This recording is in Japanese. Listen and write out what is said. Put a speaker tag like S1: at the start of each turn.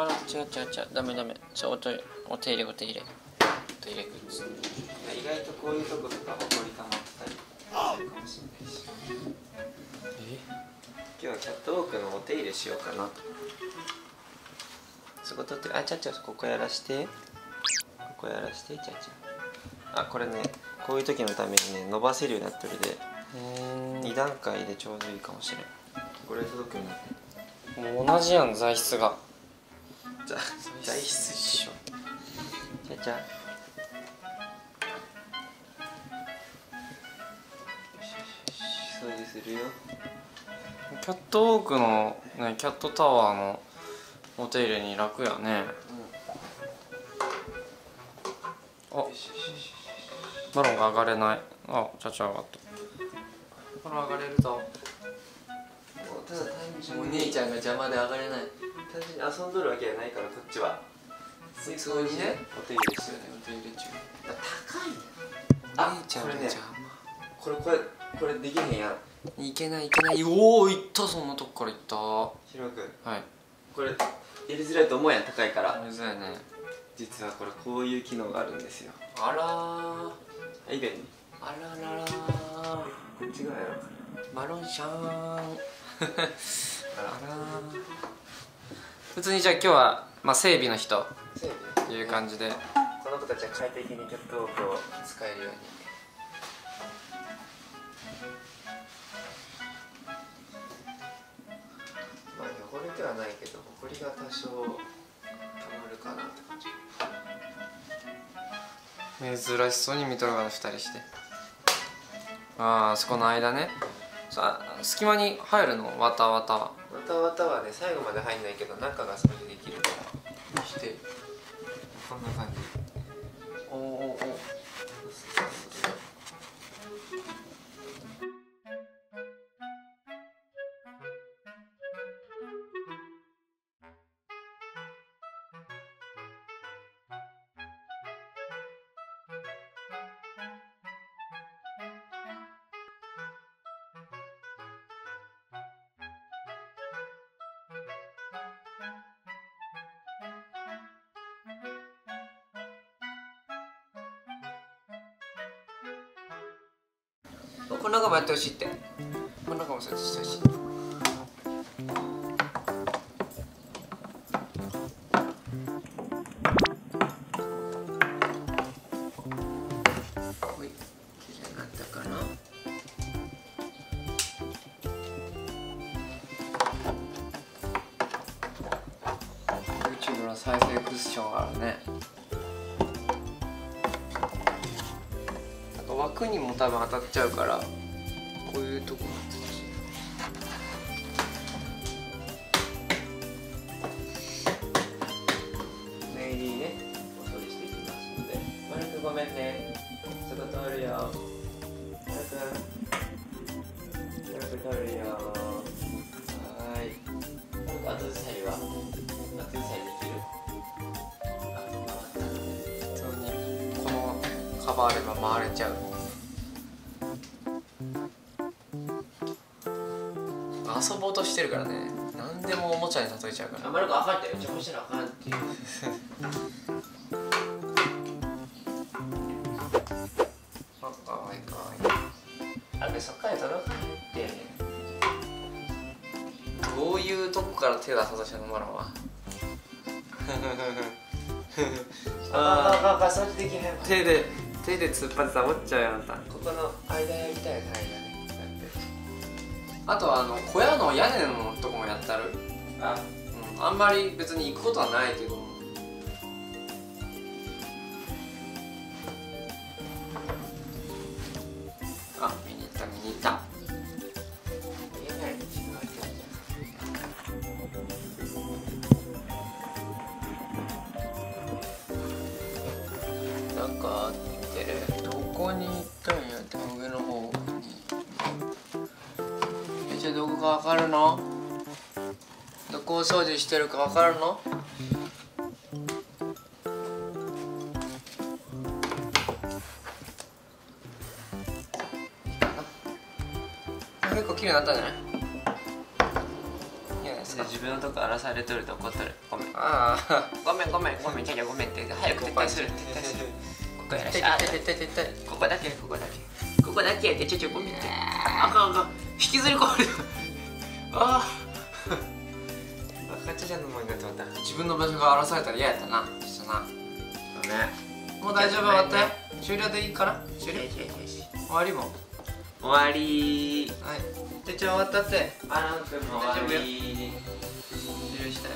S1: あら違う違う違う。ダメダメ。ちょおトイレお手入れお手入れ。お手入れグッズ。
S2: 意外とこういうとことかほこまってたりするかもしれないし。
S1: え？
S2: 今日はキャットウォークのお手入れしようかなと。そこ取ってあちゃちゃここやらして。ここやらしてちゃちゃ。あこれねこういう時のためにね伸ばせるようになってるで。2段階でちょうどいいかもしれん。これ届くようになってる。
S1: もう同じやん材質が
S2: じゃ材質一緒ちゃちゃ掃除するよ。
S1: キャットウォークの、ね、キャットタワーのお手入れに楽やね。あ
S2: よしよしよし
S1: マロンが上がれない。あちゃちゃ上がった。マロン上がれるぞ
S2: ただ単純
S1: お
S2: に
S1: 兄ちゃんが邪魔で上がれない。
S2: 単純に遊んどるわけじゃないからこっちは。
S1: 普通にね
S2: お手入れしてる
S1: お手入れ中。
S2: 高いあ
S1: 兄ちゃん
S2: これね
S1: が邪魔。
S2: これこれこれできへんやん
S1: いけないいけない。おおいったそんなとこからいった。は
S2: ひろく。ん
S1: い。
S2: これやりづらいと思うやん高いから。
S1: むずいね。
S2: 実はこれこういう機能があるんですよ。
S1: あらー。
S2: はい便利
S1: あらららー。
S2: こっち側やろ。
S1: マロンシャーン 普通にじゃあ今日は、まあ、整備の日という感じで。
S2: この子たちは快適にキャットウォークを使えるようにまあ汚れてはないけど埃が多少たまるかなって感じ。
S1: 珍しそうに見とるから2人して。ああそこの間ねさ隙間に入るのわたわた
S2: わたわたはね最後まで入んないけど中が掃除こ
S1: の中もやってほしいって。この中も設置してほしい。ほい綺麗になったかな。YouTube の再生クッションがあるね。枠にも多分当たっちゃうからこういうとこ
S2: にねお掃除していきますので。マルクごめんね。通るよ。はーい。マルク後ずさりは？後ずさりできる？あ回った
S1: 普通にこのカバーあれば回れちゃう遊ぼうとしてるからね。何でもおもちゃに例えちゃうから。
S2: あマルクあかんって邪魔したらあかんっていう。
S1: あかわいいかわい
S2: あれそっかかないって
S1: いどういうとこから手出そうとしてるのマロンは
S2: あああああ掃除できへんわ
S1: 手で手で突っ張ってさ折っちゃうよあんた
S2: ここの間やりたい間ね
S1: あとはあの小屋の屋根のとこもやったる、
S2: あ。
S1: うん、あんまり別に行くことはないけど
S2: えじ
S1: ゃあどこかわかるの？どこを掃除してるかわかるの？結構綺麗になったんじゃない
S2: 自分のとこ荒らされとると怒っとる。ごめん。
S1: ああ。
S2: ごめんごめんごめんちゃごめんって早く撤退する撤退するここやらし
S1: い
S2: ここだけここだけここだけやってちょちょごめんってあかんあかん引きずり込まれた。ああ赤ちゃちゃんの前が止まった。
S1: 自分の場所が荒らされたら嫌やったな。ちょっとな。
S2: そうね。
S1: もう大丈夫終わったよ。終了でいいから？終了？終わりも
S2: 終わり。
S1: はい。てっちゃん終わったって。
S2: バラン君も終わり。
S1: 終了したよ